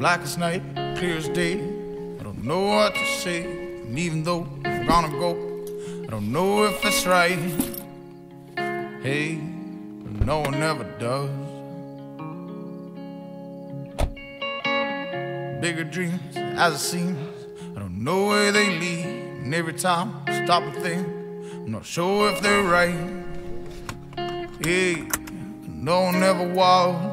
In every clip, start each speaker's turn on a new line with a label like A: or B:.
A: black as night, clear as day. I don't know what to say, and even though I'm gonna go, I don't know if it's right. Hey, but no one ever does. Bigger dreams as it seems, I don't know where they lead, and every time I stop and think, I'm not sure if they're right. Hey, no one ever was.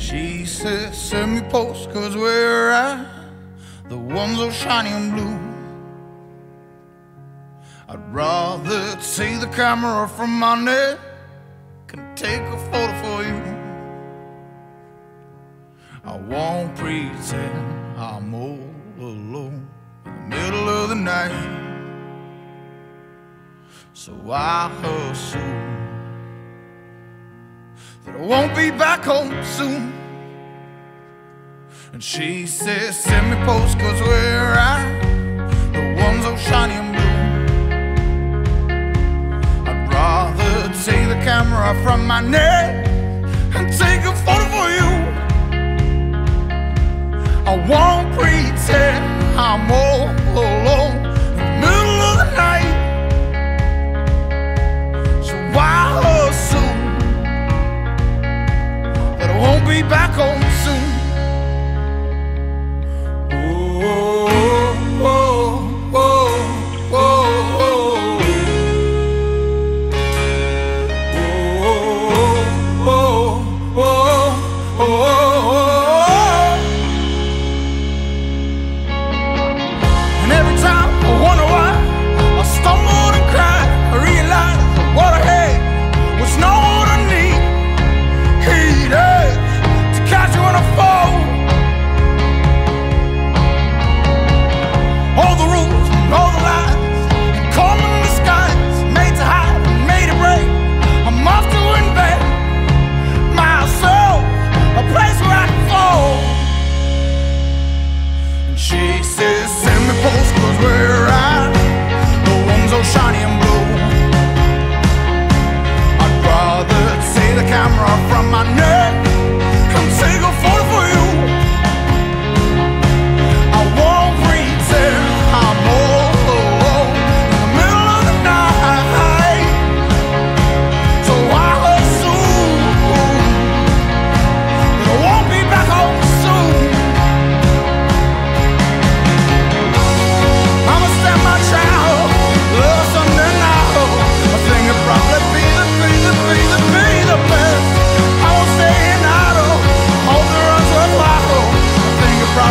A: She said, send me posts, cause we're at the ones all shiny and blue. I'd rather take the camera from my neck and take a photo for you. I won't pretend I'm all alone in the middle of the night. So I assume that I won't be back home soon. And she says, send me posts cause we're at the ones all shiny and blue. I'd rather take the camera from my neck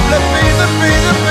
A: the, be the, be the, be